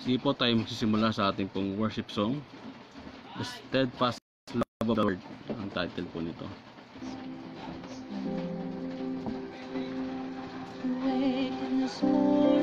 Sige po tayo magsisimula sa ating pong worship song. The Steadfast Love of the Lord ang title po nito. Awaken this morning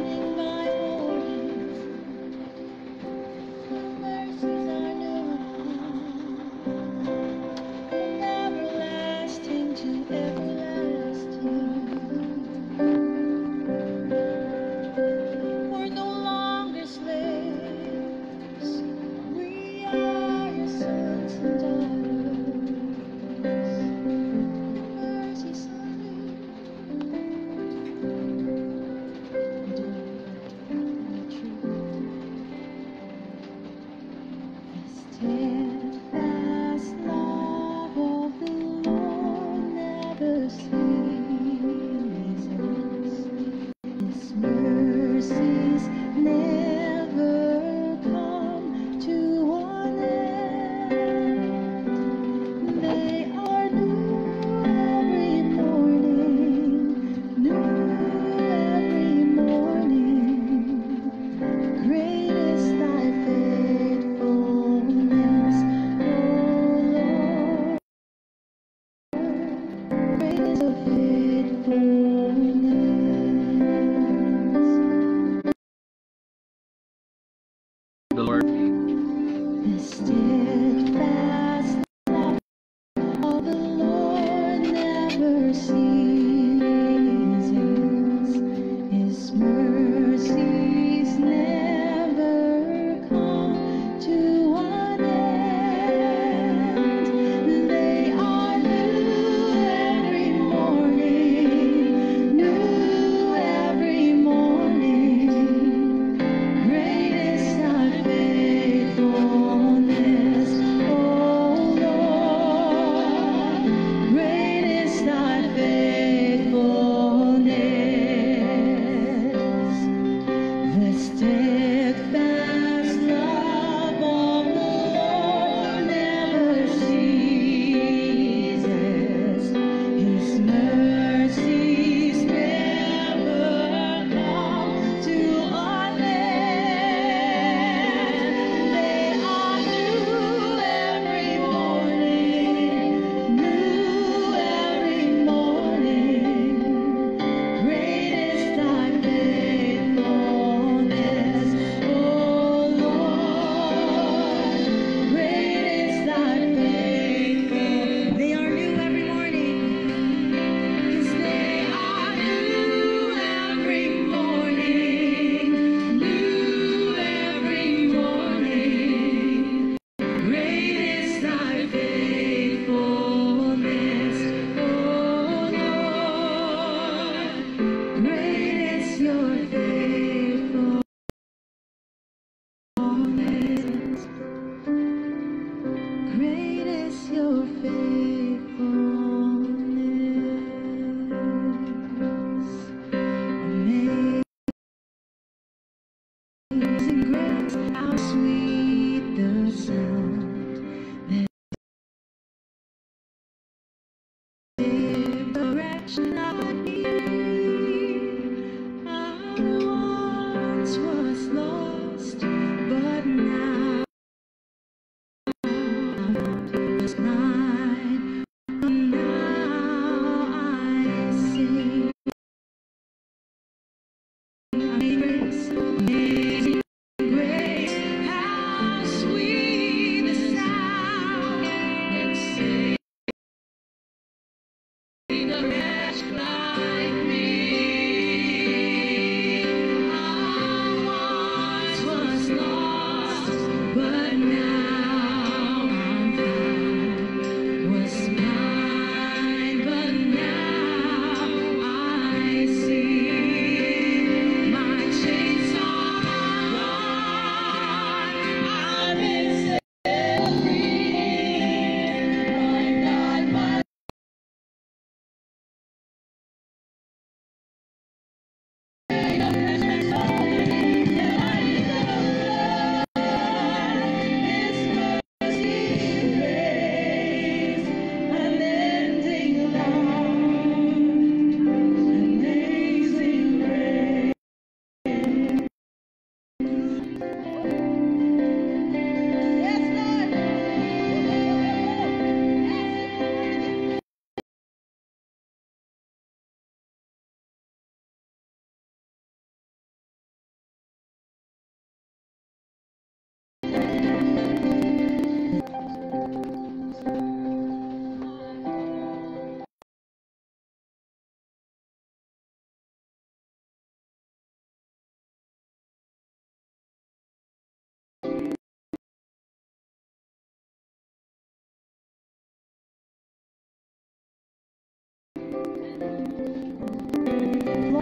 Mm-hmm.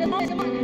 Kita.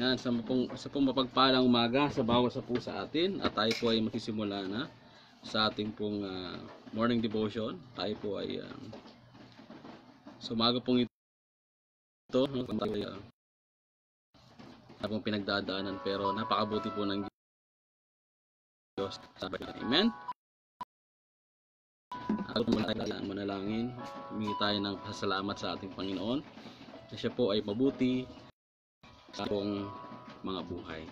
Yan, sa pong, sa pong mapagpalang umaga sa bawat sa po sa atin at tayo po ay magsisimula na sa ating pong ah, morning devotion. Tayo po ay ah, sa umaga pong ito, kung tayo ay uh, pong pinagdadaanan pero napakabuti po ng Diyos. Amen. At muna tayo manalangin, humingi tayo ng pasalamat sa ating Panginoon na siya po ay mabuti sa ating mga buhay.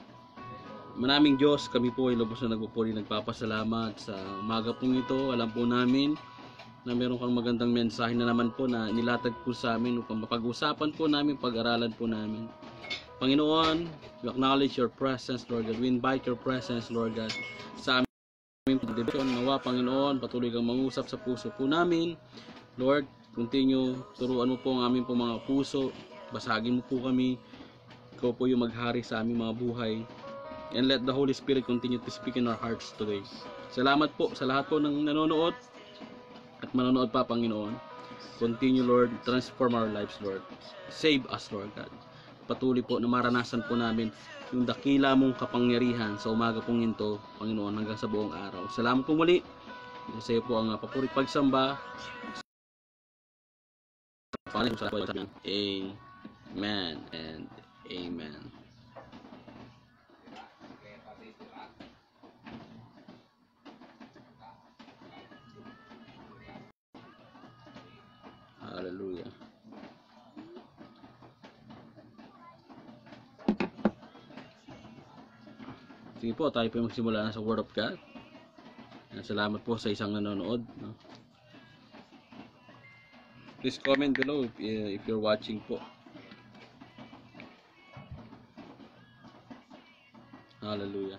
Manaming Diyos, kami po ay lubos na nagpupuri, nagpapasalamat sa umaga pong ito. Alam po namin na meron kang magandang mensahe na naman po na nilatag po sa amin upang mapag-usapan po namin, pag-aralan po namin. Panginoon, we acknowledge your presence, Lord God. We invite your presence, Lord God, sa aming pagdibisyon. Nawa, Panginoon, patuloy kang mangusap sa puso po namin. Lord, continue, turuan mo po ang aming po mga puso. Basagin mo po kami. Ikaw po yung maghari sa aming mga buhay. And let the Holy Spirit continue to speak in our hearts today. Salamat po sa lahat po ng nanonood at manonood pa, Panginoon. Continue, Lord, transform our lives, Lord. Save us, Lord God. Patuloy po na maranasan po namin yung dakila mong kapangyarihan sa umaga pong ito, Panginoon, hanggang sa buong araw. Salamat po muli. Sa iyo po ang papurit pagsamba. Amen and Amen. Hallelujah. Sige po, tayo po magsimula na sa Word of God. Salamat po sa isang nanonood. No? Please comment below if, if you're watching po. Hallelujah.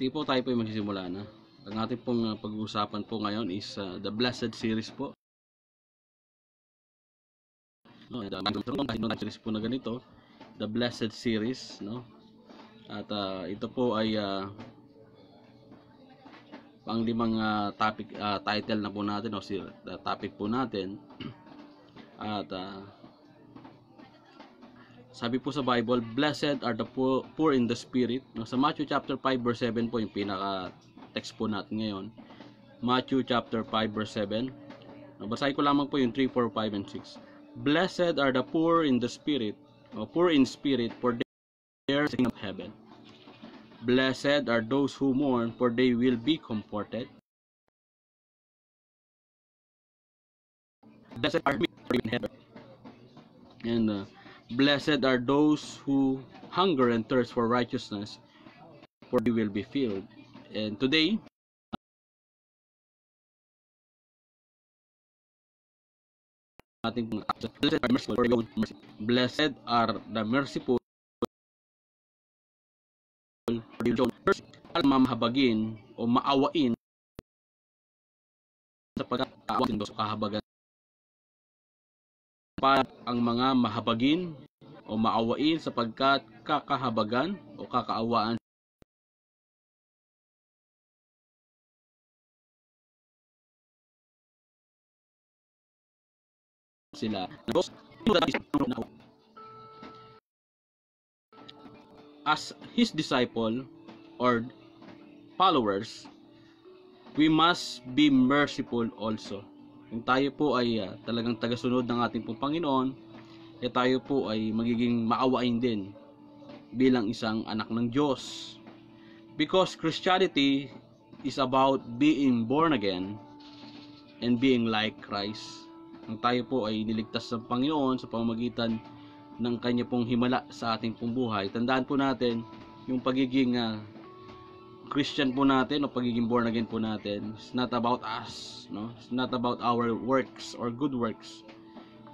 Sige po, tayo po yung magsisimula na. Ang ating pong uh, pag-uusapan po ngayon is uh, the Blessed Series po. No, the Blessed Series po na ganito. The Blessed Series, no? At uh, ito po ay uh, pang limang uh, topic uh, title na po natin o si uh, topic po natin. At uh, sabi po sa Bible, blessed are the poor, poor in the spirit. No, sa Matthew chapter 5 verse 7 po yung pinaka text po natin ngayon. Matthew chapter 5 verse 7. No, basahin ko lamang po yung 3, 4, 5 and 6. Blessed are the poor in the spirit, o poor in spirit, for their kingdom of heaven. Blessed are those who mourn, for they will be comforted. Blessed are for in heaven. And uh, blessed are those who hunger and thirst for righteousness, for they will be filled. And today, blessed are merciful. Blessed are the merciful for your mercy. Al mamahabagin o maawain sa pagkakaawain sa kahabagan para ang mga mahabagin o maawain sapagkat kakahabagan o kakaawaan sila. As his disciple or followers, we must be merciful also. Kung tayo po ay uh, talagang tagasunod ng ating pong Panginoon, eh tayo po ay magiging maawain din bilang isang anak ng Diyos. Because Christianity is about being born again and being like Christ. Ang tayo po ay niligtas ng Panginoon sa pamamagitan ng kanya pong himala sa ating pong buhay. Tandaan po natin yung pagiging uh, Christian po natin o pagiging born again po natin it's not about us no? It's not about our works or good works.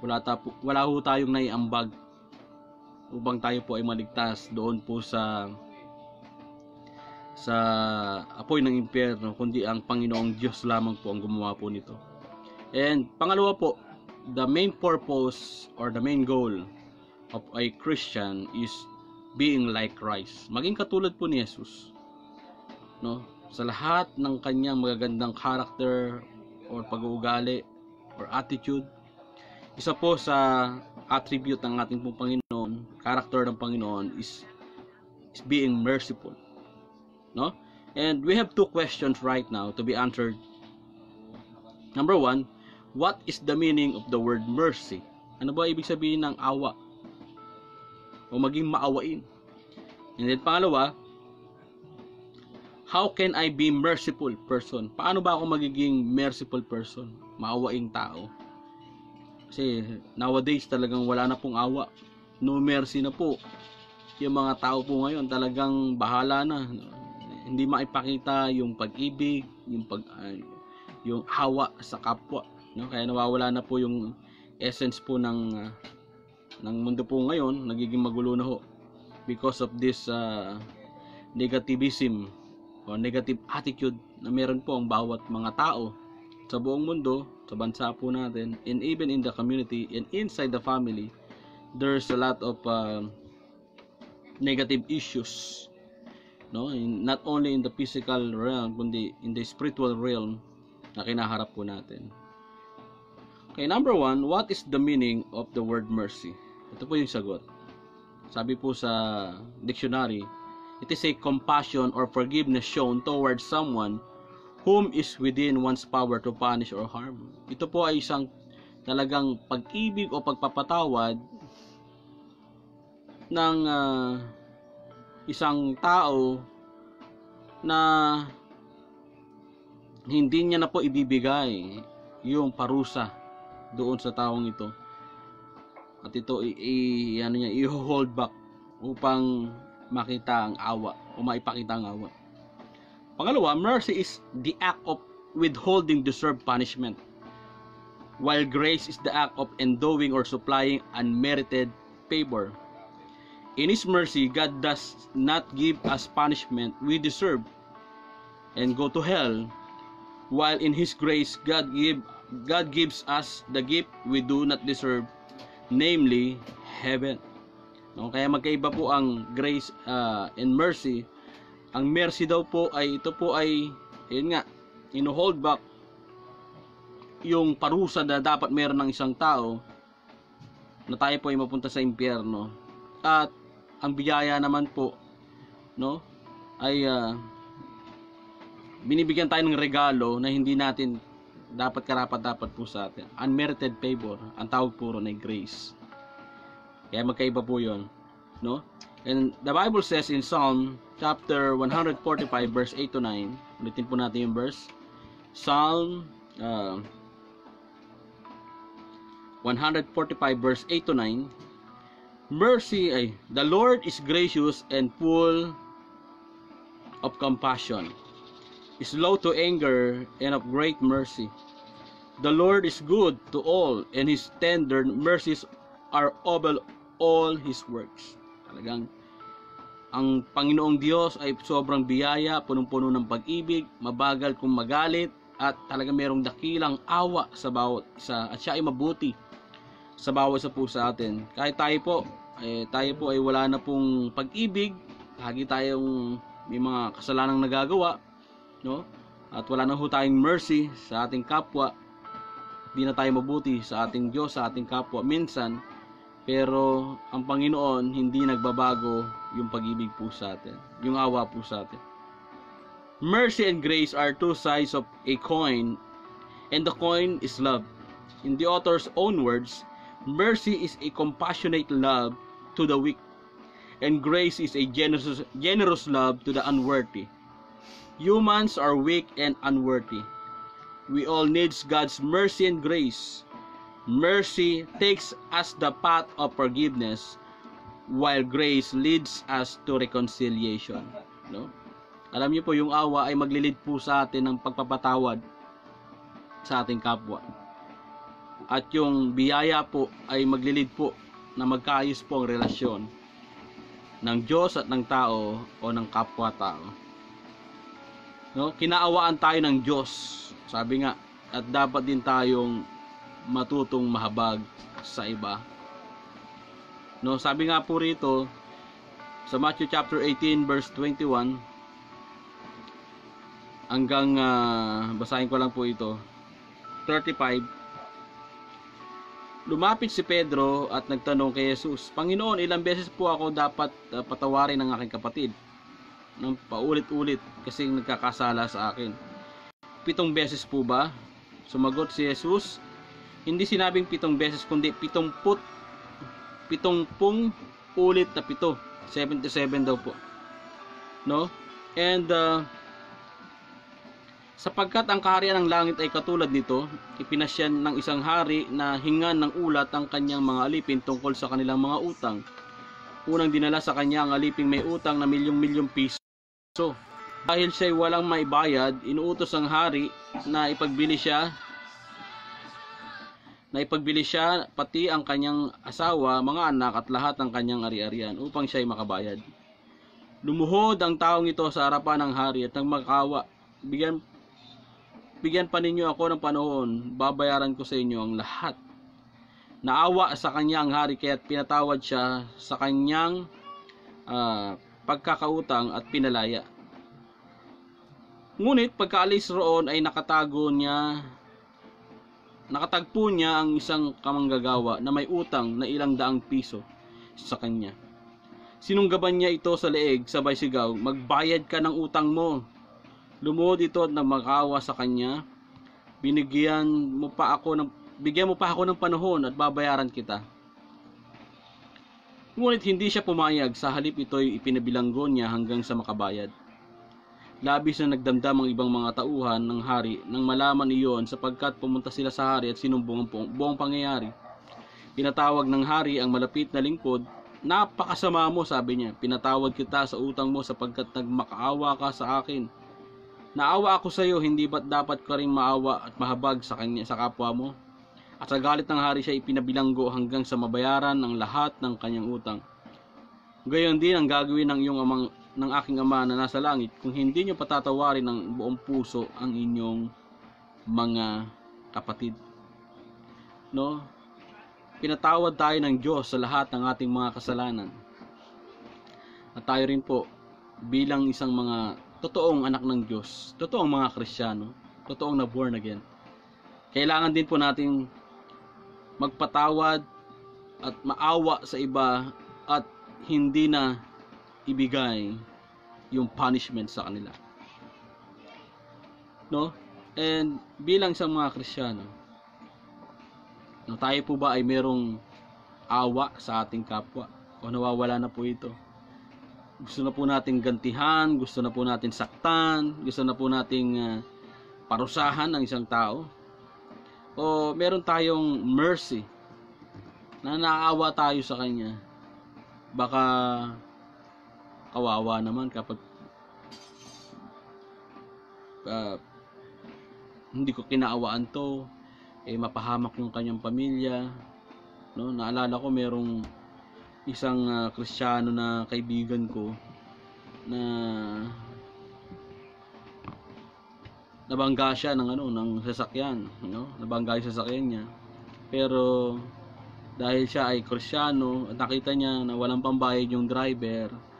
Wala, ta po, wala po tayong naiambag upang tayo po ay maligtas doon po sa sa apoy ng impyerno kundi ang Panginoong Diyos lamang po ang gumawa po nito. And pangalawa po the main purpose or the main goal of a Christian is being like Christ. Maging katulad po ni Jesus no? Sa lahat ng kanyang magagandang character or pag-uugali or attitude isa po sa attribute ng ating pong Panginoon character ng Panginoon is is being merciful no? And we have two questions right now to be answered. Number one what is the meaning of the word mercy? Ano ba ibig sabihin ng awa? O maging maawain? And then pangalawa How can I be merciful person? Paano ba ako magiging merciful person? Maawaing tao. Kasi nowadays talagang wala na pong awa. No mercy na po. Yung mga tao po ngayon talagang bahala na. Hindi maipakita yung pag-ibig, yung pag uh, yung hawa sa kapwa. No? Kaya nawawala na po yung essence po ng uh, ng mundo po ngayon, nagiging magulo na ho because of this uh, negativism o negative attitude na meron po ang bawat mga tao sa buong mundo, sa bansa po natin, and even in the community and inside the family, there's a lot of uh, negative issues. No, in, not only in the physical realm, kundi in the spiritual realm na kinaharap po natin. Okay, number one, what is the meaning of the word mercy? Ito po yung sagot. Sabi po sa dictionary, It is a compassion or forgiveness shown towards someone whom is within one's power to punish or harm. Ito po ay isang talagang pag-ibig o pagpapatawad ng uh, isang tao na hindi niya na po ibibigay yung parusa doon sa taong ito. At ito i, i ano niya, i-hold back upang makita ang awa o maipakita ang awa. Pangalawa, mercy is the act of withholding deserved punishment. While grace is the act of endowing or supplying unmerited favor. In His mercy, God does not give us punishment we deserve, and go to hell while in his grace God give God gives us the gift we do not deserve namely heaven no kaya magkaiba po ang grace uh, and mercy. Ang mercy daw po ay ito po ay yun nga ino-hold back yung parusa na dapat meron ng isang tao na tayo po ay mapunta sa impyerno. At ang biyaya naman po no ay ah, binibigyan tayo ng regalo na hindi natin dapat karapat dapat po sa atin. Unmerited favor ang tawag puro na grace kaya magkaiba po yon no? And the Bible says in Psalm chapter 145 verse 8 to 9 ulitin po natin yung verse. Psalm uh, 145 verse 8 to 9 mercy ay the Lord is gracious and full of compassion. Slow to anger and of great mercy. The Lord is good to all and his tender mercies are over all his works talagang ang Panginoong Diyos ay sobrang biyaya, punong-puno ng pag-ibig, mabagal kung magalit, at talaga merong dakilang awa sa bawat isa. At siya ay mabuti sa bawat isa po sa atin. Kahit tayo po, eh, tayo po ay wala na pong pag-ibig, lagi tayong may mga kasalanang nagagawa, no? At wala na ho tayong mercy sa ating kapwa. Di na tayo mabuti sa ating Diyos, sa ating kapwa minsan. Pero ang Panginoon hindi nagbabago yung pag-ibig po sa atin, yung awa po sa atin. Mercy and grace are two sides of a coin, and the coin is love. In the author's own words, mercy is a compassionate love to the weak, and grace is a generous, generous love to the unworthy. Humans are weak and unworthy. We all needs God's mercy and grace. Mercy takes us the path of forgiveness, while grace leads us to reconciliation. No? Alam niyo po, yung awa ay maglilid po sa atin ng pagpapatawad sa ating kapwa. At yung biyaya po ay maglilid po na magkaayos po ang relasyon ng Diyos at ng tao o ng kapwa-tao. No? Kinaawaan tayo ng Diyos. Sabi nga, at dapat din tayong matutong mahabag sa iba. No, sabi nga po rito sa Matthew chapter 18 verse 21 hanggang ah, basahin ko lang po ito 35 Lumapit si Pedro at nagtanong kay Jesus, Panginoon, ilang beses po ako dapat ah, patawarin ng aking kapatid? Nang paulit-ulit kasi nagkakasala sa akin. Pitong beses po ba? Sumagot si Jesus, hindi sinabing pitong beses kundi pitong put pitong pung ulit na pito. 77 daw po. No? And uh, sapagkat ang kaharian ng langit ay katulad nito ipinasyan ng isang hari na hingan ng ulat ang kanyang mga alipin tungkol sa kanilang mga utang. Unang dinala sa kanya ang aliping may utang na milyong-milyong piso. Dahil siya'y walang maibayad inuutos ang hari na ipagbili siya na ipagbili siya pati ang kanyang asawa, mga anak at lahat ng kanyang ari-arian upang siya'y makabayad. Lumuhod ang taong ito sa harapan ng hari at nagmakawa. Bigyan, bigyan pa ninyo ako ng panahon, babayaran ko sa inyo ang lahat. Naawa sa kanya ang hari kaya't pinatawad siya sa kanyang ah, pagkakautang at pinalaya. Ngunit pagkaalis roon ay nakatago niya nakatagpo niya ang isang kamanggagawa na may utang na ilang daang piso sa kanya. Sinunggaban niya ito sa leeg, sabay sigaw, magbayad ka ng utang mo. Lumuhod ito at namakawa sa kanya, binigyan mo pa ako ng bigyan mo pa ako ng panahon at babayaran kita. Ngunit hindi siya pumayag, sa halip ito'y ipinabilanggo niya hanggang sa makabayad. Labis na nagdamdam ang ibang mga tauhan ng hari nang malaman iyon sapagkat pumunta sila sa hari at sinumbong ang buong, buong pangyayari. Pinatawag ng hari ang malapit na lingkod. Napakasama mo, sabi niya. Pinatawad kita sa utang mo sapagkat nagmakaawa ka sa akin. Naawa ako sa iyo, hindi ba't dapat ka rin maawa at mahabag sa kanya sa kapwa mo? At sa galit ng hari siya ipinabilanggo hanggang sa mabayaran ng lahat ng kanyang utang. Gayon din ang gagawin ng iyong amang ng aking ama na nasa langit kung hindi nyo patatawarin ng buong puso ang inyong mga kapatid. No? Pinatawad tayo ng Diyos sa lahat ng ating mga kasalanan. At tayo rin po bilang isang mga totoong anak ng Diyos, totoong mga Kristiyano, totoong na born again. Kailangan din po nating magpatawad at maawa sa iba at hindi na ibigay yung punishment sa kanila. No? And bilang isang mga Kristiyano, no, tayo po ba ay merong awa sa ating kapwa o nawawala na po ito? Gusto na po nating gantihan, gusto na po natin saktan, gusto na po nating ah, parusahan ng isang tao? O meron tayong mercy na naawa tayo sa kanya? Baka kawawa naman kapag ah, hindi ko kinaawaan to eh mapahamak yung kanyang pamilya no? Naalala ko merong isang ah, kristyano na kaibigan ko na nabangga siya ng ano ng sasakyan no? Nabangga yung sasakyan niya. Pero dahil siya ay kristyano at nakita niya na walang pambayad yung driver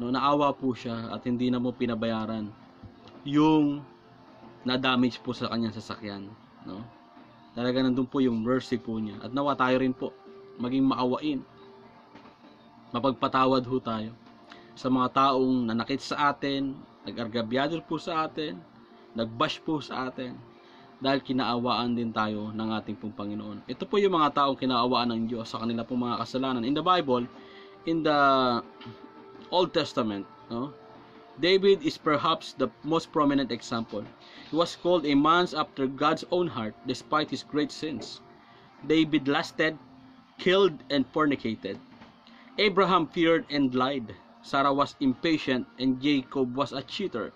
no naawa po siya at hindi na mo pinabayaran yung na-damage po sa kanyang sasakyan no talaga nandun po yung mercy po niya at nawa tayo rin po maging maawain mapagpatawad ho tayo sa mga taong nanakit sa atin nag-argabyado po sa atin nagbash po sa atin dahil kinaawaan din tayo ng ating pong Panginoon. Ito po yung mga taong kinaawaan ng Diyos sa kanila pong mga kasalanan. In the Bible, in the Old Testament, no? David is perhaps the most prominent example. He was called a man after God's own heart despite his great sins. David lusted, killed, and fornicated. Abraham feared and lied. Sarah was impatient and Jacob was a cheater.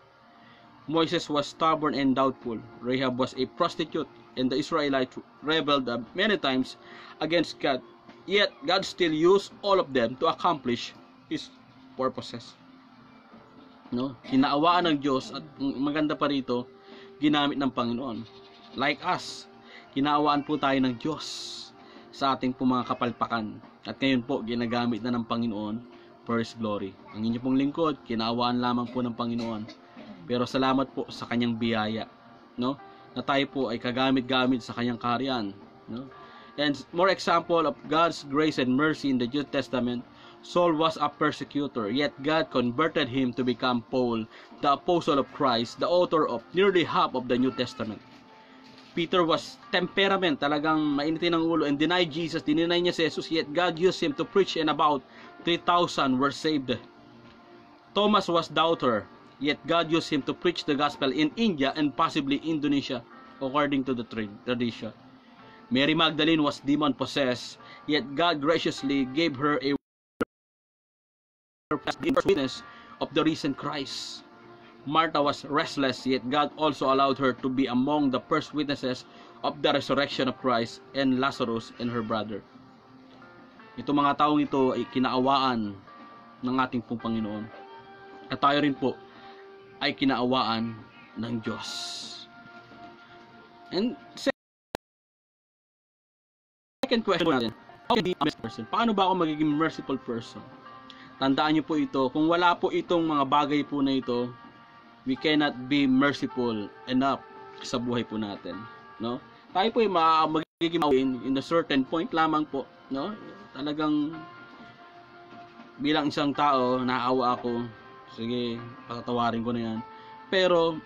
Moses was stubborn and doubtful. Rahab was a prostitute and the Israelites rebelled many times against God. Yet God still used all of them to accomplish his purposes. No? Kinaawaan ng Diyos at maganda pa rito, ginamit ng Panginoon. Like us, kinaawaan po tayo ng Diyos sa ating po mga kapalpakan. At ngayon po, ginagamit na ng Panginoon for His glory. Ang inyo pong lingkod, kinaawaan lamang po ng Panginoon. Pero salamat po sa kanyang biyaya, no? Na tayo po ay kagamit-gamit sa kanyang kaharian, no? And more example of God's grace and mercy in the New Testament, Saul was a persecutor, yet God converted him to become Paul, the apostle of Christ, the author of nearly half of the New Testament. Peter was temperament, talagang mainitin ng ulo and denied Jesus, dininay niya si Jesus, yet God used him to preach and about 3,000 were saved. Thomas was doubter, yet God used him to preach the gospel in India and possibly Indonesia, according to the tra- tradition. Mary Magdalene was demon possessed, yet God graciously gave her a witness of the risen Christ. Martha was restless, yet God also allowed her to be among the first witnesses of the resurrection of Christ and Lazarus and her brother. Ito mga taong ito ay kinaawaan ng ating pong Panginoon. At tayo rin po ay kinaawaan ng Diyos. And second question natin, how can be a person? Paano ba ako magiging merciful person? Tandaan niyo po ito, kung wala po itong mga bagay po na ito, we cannot be merciful enough sa buhay po natin, no? Tayo po ay ma- magiging mawin in a certain point lamang po, no? Talagang bilang isang tao, naawa ako, sige, patatawarin ko na yan. Pero,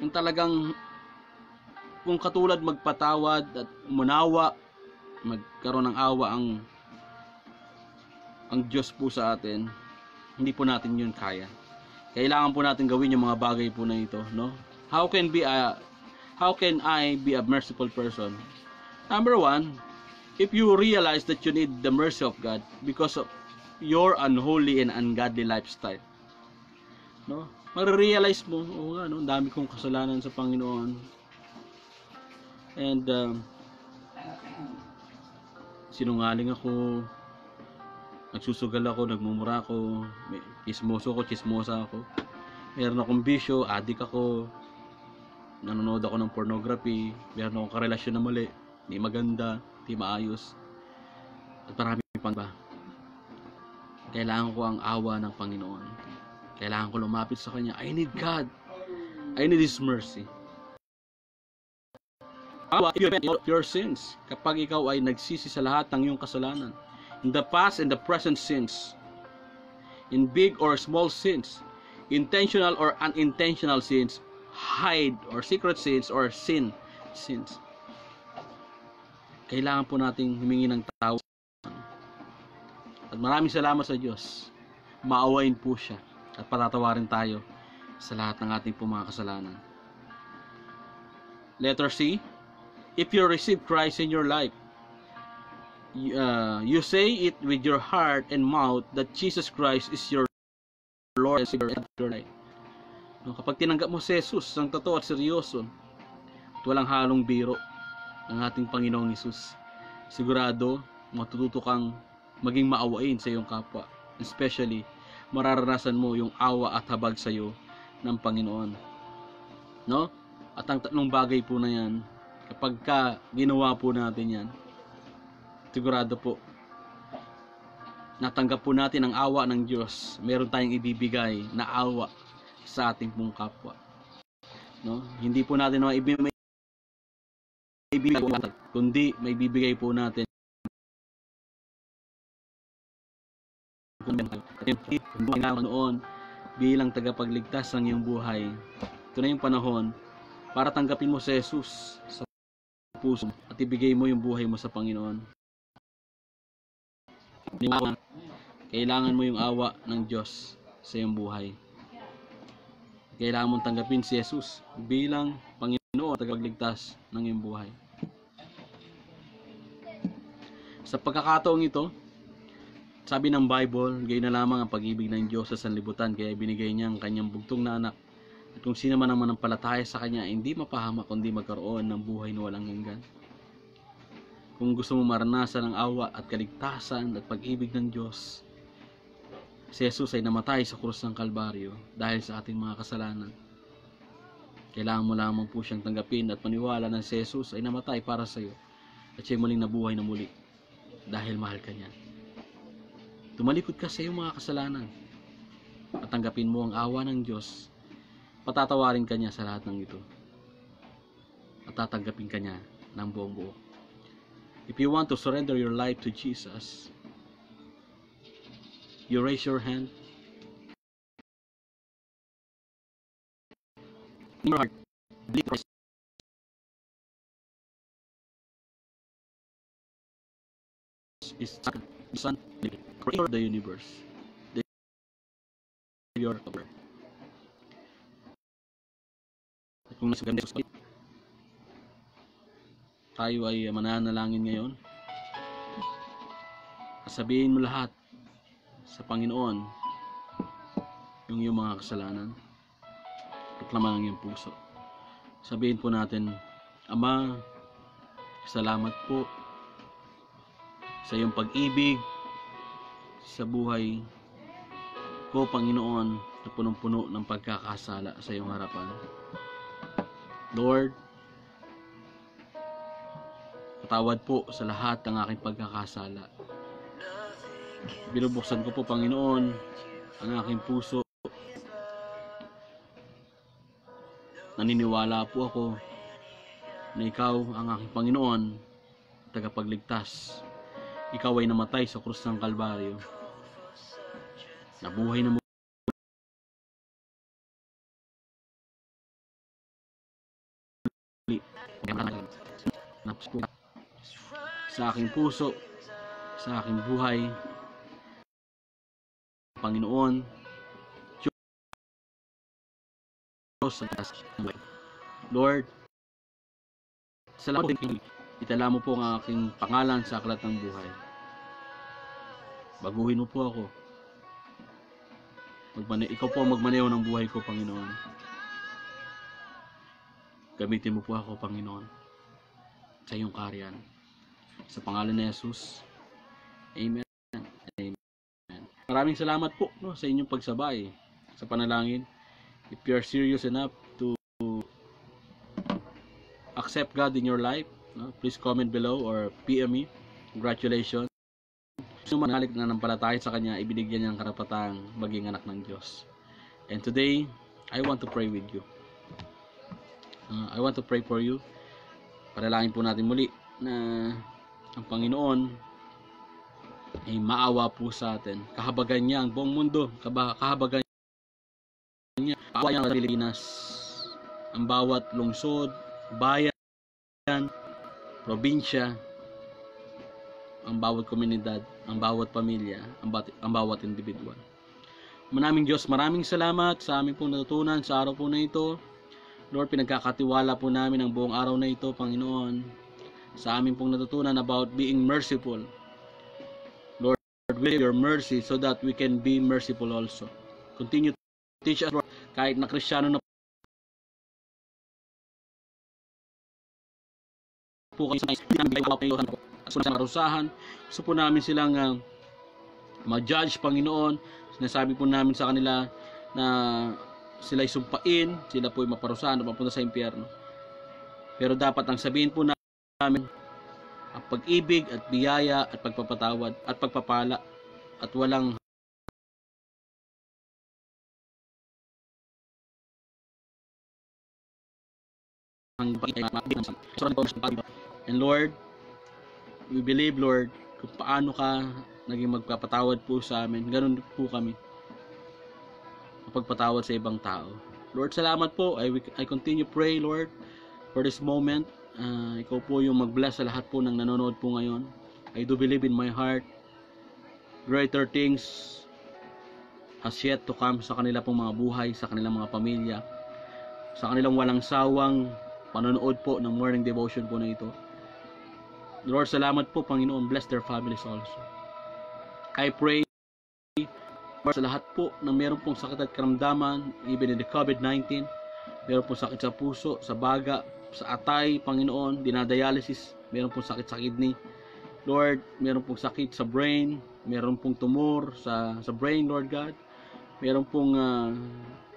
yung talagang kung katulad magpatawad at munawa, magkaroon ng awa ang ang Diyos po sa atin, hindi po natin yun kaya. Kailangan po natin gawin yung mga bagay po na ito, no? How can be a how can I be a merciful person? Number one, if you realize that you need the mercy of God because of your unholy and ungodly lifestyle. No? Marirealize mo, oo nga, no, dami kong kasalanan sa Panginoon. And um, sinungaling ako, nagsusugal ako, nagmumura ako, Chismoso ko, chismosa ako. Meron akong bisyo, adik ako. Nanonood ako ng pornography. Meron akong karelasyon na mali. Di maganda, di maayos. At marami pang ba. Kailangan ko ang awa ng Panginoon. Kailangan ko lumapit sa Kanya. I need God. I need His mercy. Awa, if you repent of your sins. Kapag ikaw ay nagsisi sa lahat ng iyong kasalanan. In the past and the present sins. In big or small sins. Intentional or unintentional sins. Hide or secret sins or sin sins. Kailangan po nating humingi ng tawad. At maraming salamat sa Diyos. Maawain po siya at patatawarin tayo sa lahat ng ating mga kasalanan. Letter C. If you receive Christ in your life, uh, you say it with your heart and mouth that Jesus Christ is your Lord and Savior of your life. No, kapag tinanggap mo si Jesus ang totoo at seryoso at walang halong biro ang ating Panginoong Isus, sigurado matututo kang maging maawain sa iyong kapwa. Especially, mararanasan mo yung awa at habag sa iyo ng Panginoon. No? At ang tatlong bagay po na yan, kapag ka ginawa po natin yan, sigurado po, natanggap po natin ang awa ng Diyos. Meron tayong ibibigay na awa sa ating pong kapwa. No? Hindi po natin mga ibibigay kundi may bibigay po natin noon bilang tagapagligtas ng iyong buhay. Ito na yung panahon para tanggapin mo si Jesus sa puso at ibigay mo yung buhay mo sa Panginoon. Kailangan mo yung awa ng Diyos sa iyong buhay. Kailangan mong tanggapin si Jesus bilang Panginoon at tagapagligtas ng iyong buhay. Sa pagkakataong ito, sabi ng Bible, gayon na lamang ang pag-ibig ng Diyos sa sanlibutan kaya binigay niya ang kanyang bugtong na anak. At kung sino man ang manampalataya sa kanya, hindi mapahamak kundi magkaroon ng buhay na walang hanggan. Kung gusto mo maranasan ang awa at kaligtasan at pag-ibig ng Diyos, si Jesus ay namatay sa krus ng Kalbaryo dahil sa ating mga kasalanan. Kailangan mo lamang po siyang tanggapin at maniwala na si Jesus ay namatay para sa iyo at siya'y muling nabuhay na muli dahil mahal ka niya. Tumalikod ka sa iyong mga kasalanan at tanggapin mo ang awa ng Diyos. Patatawarin ka niya sa lahat ng ito. At tatanggapin ka niya ng buong buo. If you want to surrender your life to Jesus, you raise your hand. In your heart, believe Christ is the Son, creator of the universe, the Savior of the world. Kung nasa tayo ay mananalangin ngayon. Sabihin mo lahat sa Panginoon yung iyong mga kasalanan. Reklama ng iyong puso. Sabihin po natin, Ama, salamat po sa iyong pag-ibig sa buhay ko, Panginoon, na punong-puno ng pagkakasala sa iyong harapan. Lord, patawad po sa lahat ng aking pagkakasala. Binubuksan ko po, Panginoon, ang aking puso. Naniniwala po ako na Ikaw ang aking Panginoon, tagapagligtas. Ikaw ay namatay sa krus ng Kalbaryo. Nabuhay na muli. Sa aking puso, sa aking buhay, Panginoon, Diyos. Lord, salamat din Itala mo po ang aking pangalan sa aklat ng buhay. Baguhin mo po ako. Magmane ikaw po ang magmaneho ng buhay ko, Panginoon. Gamitin mo po ako, Panginoon, sa iyong karyan. Sa pangalan ni Jesus. Amen. Amen. maraming salamat po no, sa inyong pagsabay sa panalangin. If you are serious enough to accept God in your life, no, please comment below or PM me. Congratulations. Kung manalik na nampalataya sa Kanya, ibinigyan niya ang karapatang maging anak ng Diyos. And today, I want to pray with you. Uh, I want to pray for you. Panalangin po natin muli na ang Panginoon ay maawa po sa atin. Kahabagan niya ang buong mundo. Kahabagan niya. Maawa niya ang Pilipinas. Ang bawat lungsod, bayan, probinsya, ang bawat komunidad, ang bawat pamilya, ang, bat- ang bawat individual. Manaming Diyos, maraming salamat sa aming pong natutunan sa araw po na ito. Lord, pinagkakatiwala po namin ang buong araw na ito, Panginoon, sa aming pong natutunan about being merciful. Lord, with your mercy so that we can be merciful also. Continue to teach us, Lord, kahit na kristyano na po kayo sa at sa karusahan. Gusto po namin silang uh, ma-judge, Panginoon. Sinasabi po namin sa kanila na sila sumpain, sila po ay maparusahan at mapunta sa impyerno. Pero dapat ang sabihin po namin ang pag-ibig at biyaya at pagpapatawad at pagpapala at walang And Lord, we believe Lord kung paano ka naging magpapatawad po sa amin. Ganun po kami. Pagpatawad sa ibang tao. Lord, salamat po. I, I continue pray, Lord, for this moment. Uh, ikaw po yung mag-bless sa lahat po ng nanonood po ngayon. I do believe in my heart. Greater things has yet to come sa kanila pong mga buhay, sa kanilang mga pamilya, sa kanilang walang sawang panonood po ng morning devotion po na ito. Lord, salamat po, Panginoon. Bless their families also. I pray Lord, sa lahat po na meron pong sakit at karamdaman, even in the COVID-19, meron pong sakit sa puso, sa baga, sa atay, Panginoon, dinadialysis, meron pong sakit sa kidney. Lord, meron pong sakit sa brain, meron pong tumor sa, sa brain, Lord God. Meron pong uh,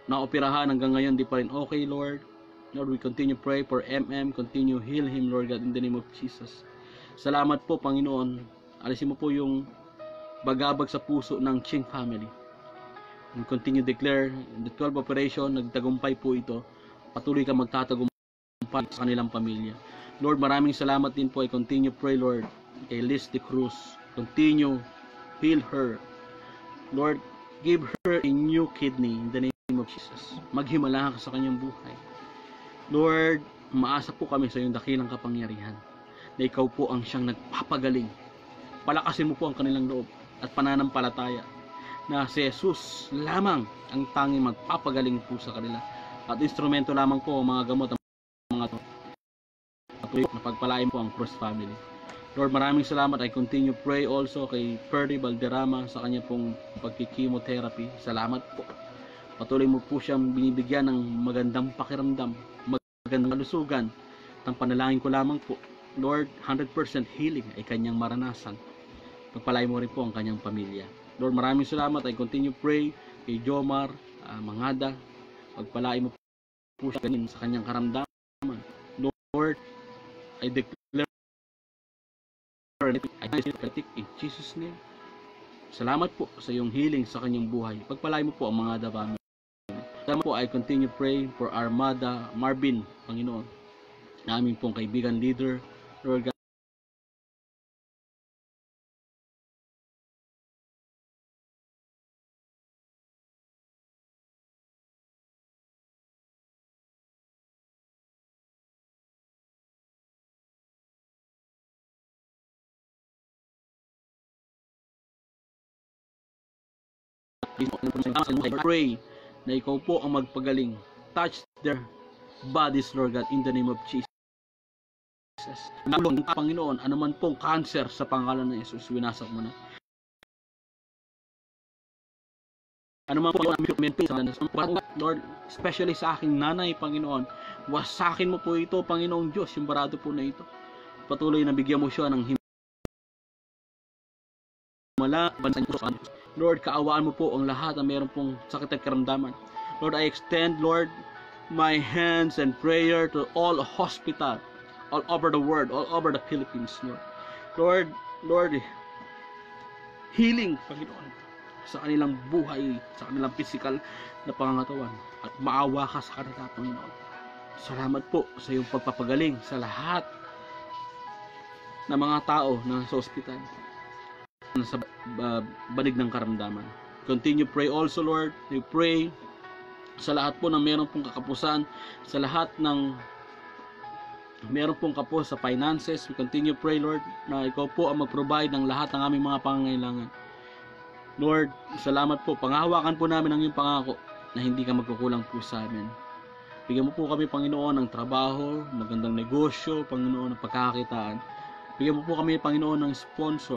naoperahan hanggang ngayon, di pa rin okay, Lord. Lord, we continue pray for MM, continue heal him, Lord God, in the name of Jesus. Salamat po, Panginoon. Alisin mo po yung bagabag sa puso ng Ching family. We continue declare the 12 operation, nagtagumpay po ito. Patuloy ka magtatagumpay sa kanilang pamilya. Lord, maraming salamat din po. I continue pray, Lord, kay Liz de Cruz. Continue, heal her. Lord, give her a new kidney in the name of Jesus. Maghimala ka sa kanyang buhay. Lord, maasa po kami sa iyong dakilang kapangyarihan na ikaw po ang siyang nagpapagaling. Palakasin mo po ang kanilang loob at pananampalataya na si Jesus lamang ang tanging magpapagaling po sa kanila. At instrumento lamang po ang mga gamot. Patuloy na pagpalain po ang Cross family. Lord, maraming salamat. I continue pray also kay Ferdy Valderrama sa kanya pong pagkikimotherapy. Salamat po. Patuloy mo po siyang binibigyan ng magandang pakiramdam, magandang kalusugan. Ang panalangin ko lamang po, Lord, 100% healing ay kanyang maranasan. Pagpalain mo rin po ang kanyang pamilya. Lord, maraming salamat. I continue pray kay Jomar, uh, Mangada. Pagpalain mo po siya sa kanyang karamdaman. I declare I in Jesus name. Salamat po sa iyong healing sa kanyang buhay. Pagpalain mo po ang mga daba Salamat po, I continue pray for Armada Marvin, Panginoon. Namin pong kaibigan leader, Lord God. Pray na ikaw po ang magpagaling. Touch their bodies, Lord God, in the name of Jesus. Nalong Panginoon, anuman pong cancer sa pangalan ng Jesus, winasak mo na. Ano man po ang aming Lord, especially sa aking nanay, Panginoon, wasakin mo po ito, Panginoong Diyos, yung barado po na ito. Patuloy na bigyan mo siya ng himala, bansa niyo sa Lord, kaawaan mo po ang lahat na mayroon pong sakit at karamdaman. Lord, I extend, Lord, my hands and prayer to all hospital, all over the world, all over the Philippines, Lord. Lord, Lord, healing, Panginoon, sa kanilang buhay, sa kanilang physical na pangangatawan. At maawa ka sa kanila, Panginoon. Salamat po sa iyong pagpapagaling sa lahat ng mga tao na sa ospital sa uh, banig ng karamdaman. Continue pray also Lord. We pray sa lahat po ng meron pong kakapusan, sa lahat ng meron pong kapos sa finances. We continue pray Lord na ikaw po ang mag-provide ng lahat ng aming mga pangangailangan. Lord, salamat po. Panghawakan po namin ang iyong pangako na hindi ka magkukulang po sa amin. Bigyan mo po kami, Panginoon, ng trabaho, magandang negosyo, Panginoon, ng pagkakakitaan. Bigyan mo po kami, Panginoon, ng sponsor,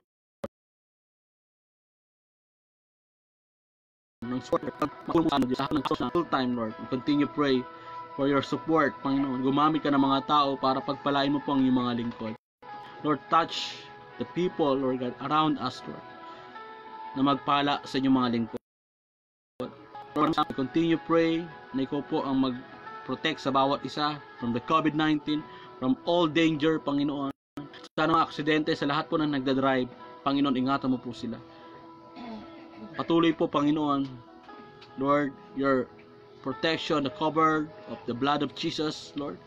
ng support, makulungan sa ng full time, Lord. We continue pray for your support, Panginoon. Gumamit ka ng mga tao para pagpalain mo po ang iyong mga lingkod. Lord, touch the people, Lord God, around us, Lord, na magpala sa inyong mga lingkod. Lord, continue pray na ikaw po ang mag-protect sa bawat isa from the COVID-19, from all danger, Panginoon. Sa mga aksidente, sa lahat po na nagdadrive, Panginoon, ingatan mo po sila. Patuloy po, Panginoon, Lord, your protection, the cover of the blood of Jesus, Lord,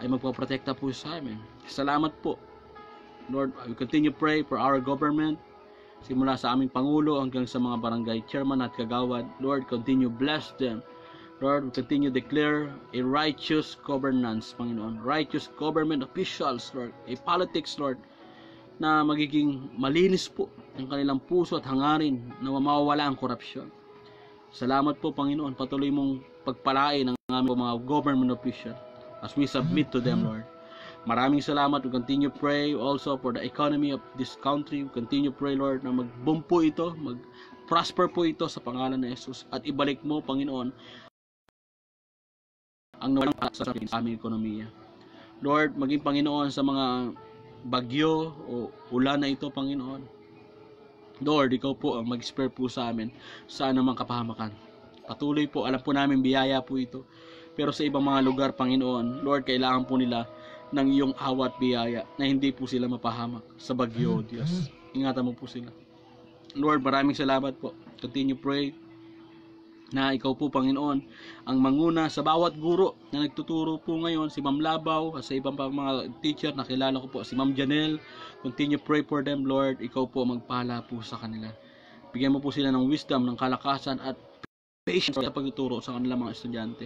ay magpaprotekta po sa amin. Salamat po. Lord, we continue pray for our government, simula sa aming Pangulo hanggang sa mga barangay chairman at kagawad. Lord, continue bless them. Lord, we continue declare a righteous governance, Panginoon. Righteous government officials, Lord. A politics, Lord, na magiging malinis po ang kanilang puso at hangarin na mawawala ang korupsyon. Salamat po, Panginoon. Patuloy mong pagpalain ang aming mga government official as we submit to them, Lord. Maraming salamat. We continue pray also for the economy of this country. We continue pray, Lord, na mag-boom po ito, mag-prosper po ito sa pangalan ni Jesus. At ibalik mo, Panginoon, ang nawalang sa aming ekonomiya. Lord, maging Panginoon sa mga bagyo o ulan na ito, Panginoon. Lord, ikaw po ang mag-spare po sa amin sa anumang kapahamakan. Patuloy po, alam po namin biyaya po ito. Pero sa ibang mga lugar, Panginoon, Lord, kailangan po nila ng iyong awat biyaya na hindi po sila mapahamak sa bagyo, Diyos. Ingatan mo po sila. Lord, maraming salamat po. Continue pray na ikaw po, Panginoon, ang manguna sa bawat guro na nagtuturo po ngayon, si Ma'am Labaw, at sa ibang mga teacher na kilala ko po, si Ma'am Janelle. Continue pray for them, Lord. Ikaw po magpala po sa kanila. Bigyan mo po sila ng wisdom, ng kalakasan at patience sa pagtuturo sa kanilang mga estudyante.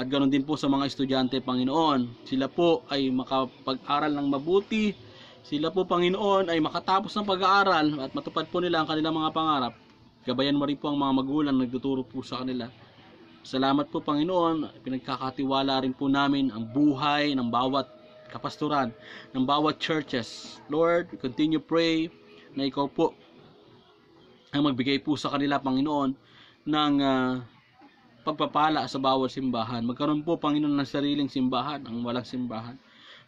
At ganoon din po sa mga estudyante, Panginoon. Sila po ay makapag-aral ng mabuti. Sila po, Panginoon, ay makatapos ng pag-aaral at matupad po nila ang kanilang mga pangarap. Gabayan mo rin po ang mga magulang na nagtuturo po sa kanila. Salamat po, Panginoon. Pinagkakatiwala rin po namin ang buhay ng bawat kapasturan, ng bawat churches. Lord, continue pray na ikaw po ang magbigay po sa kanila, Panginoon, ng ah, pagpapala sa bawat simbahan. Magkaroon po, Panginoon, ng sariling simbahan, ang walang simbahan.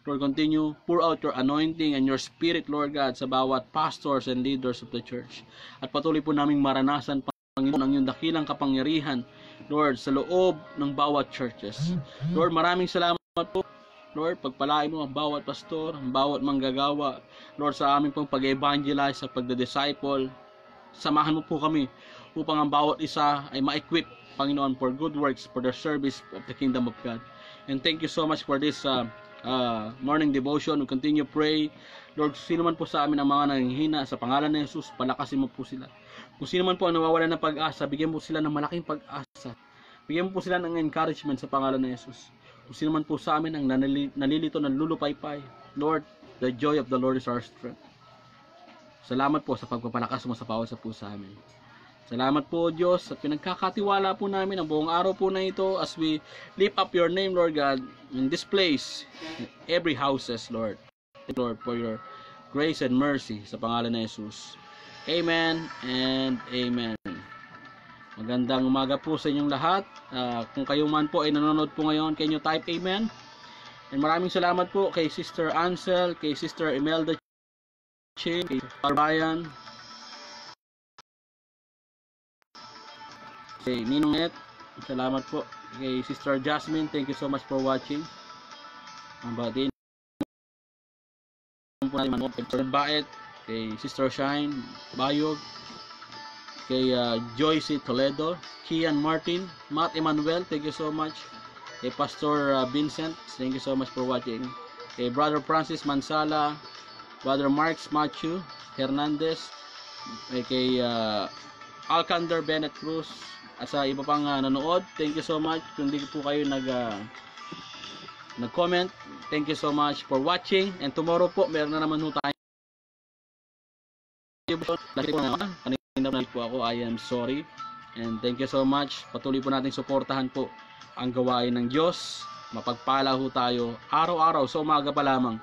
Lord, continue, pour out your anointing and your spirit, Lord God, sa bawat pastors and leaders of the church. At patuloy po naming maranasan, Panginoon, ang iyong dakilang kapangyarihan, Lord, sa loob ng bawat churches. Lord, maraming salamat po. Lord, pagpalain mo ang bawat pastor, ang bawat manggagawa. Lord, sa aming pong pag-evangelize, sa pagde-disciple, samahan mo po kami upang ang bawat isa ay ma-equip, Panginoon, for good works, for the service of the kingdom of God. And thank you so much for this uh, uh, morning devotion. Continue pray. Lord, sino man po sa amin ang mga nanghihina sa pangalan ni Jesus, palakasin mo po sila. Kung sino man po ang nawawala ng pag-asa, bigyan mo sila ng malaking pag-asa. Bigyan mo po sila ng encouragement sa pangalan ni Jesus. Kung sino man po sa amin ang nalilito ng lulupaypay, Lord, the joy of the Lord is our strength. Salamat po sa pagpapalakas mo sa bawat sa po sa amin. Salamat po Diyos at pinagkakatiwala po namin ang buong araw po na ito as we lift up your name Lord God in this place, in every houses Lord. Thank you, Lord for your grace and mercy sa pangalan ni Jesus. Amen and Amen. Magandang umaga po sa inyong lahat. Ah, kung kayo man po ay nanonood po ngayon, can you type Amen? And maraming salamat po kay Sister Ansel, kay Sister Imelda Ching, kay Sir Kay Ninong Net, salamat po. Kay Sister Jasmine, thank you so much for watching. Ang batin po natin mga Sister Baet, kay Sister Shine, Bayog, kay uh, Joyce Toledo, Kian Martin, Matt Emmanuel, thank you so much. Kay Pastor uh, Vincent, thank you so much for watching. Kay Brother Francis Mansala, Brother Marks Matthew Hernandez, kay uh, Alcander Bennett Cruz, at sa iba pang uh, nanood, thank you so much. Kung hindi po kayo nag uh, nag-comment, thank you so much for watching. And tomorrow po, meron na naman ho tayo. Lagi po na, kanina na po ako, I am sorry. And thank you so much. Patuloy po natin suportahan po ang gawain ng Diyos. Mapagpala ho tayo araw-araw sa umaga pa lamang.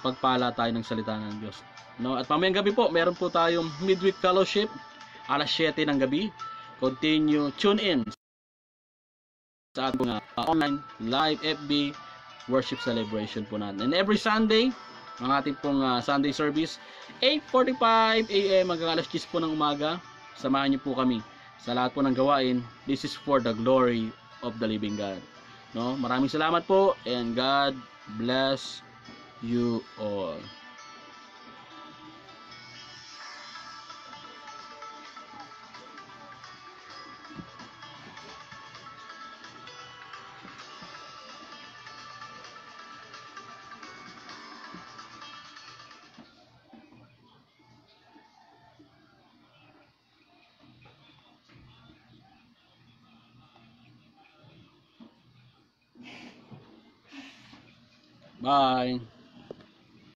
Mapagpala tayo ng salita ng Diyos. No? At mamayang gabi po, meron po tayong midweek fellowship alas 7 ng gabi. Continue, tune in sa ating uh, online live FB worship celebration po natin. And every Sunday, ang ating pong uh, Sunday service, 8.45 a.m. hanggang alas 10 po ng umaga. Samahan niyo po kami sa lahat po ng gawain. This is for the glory of the living God. No? Maraming salamat po and God bless you all.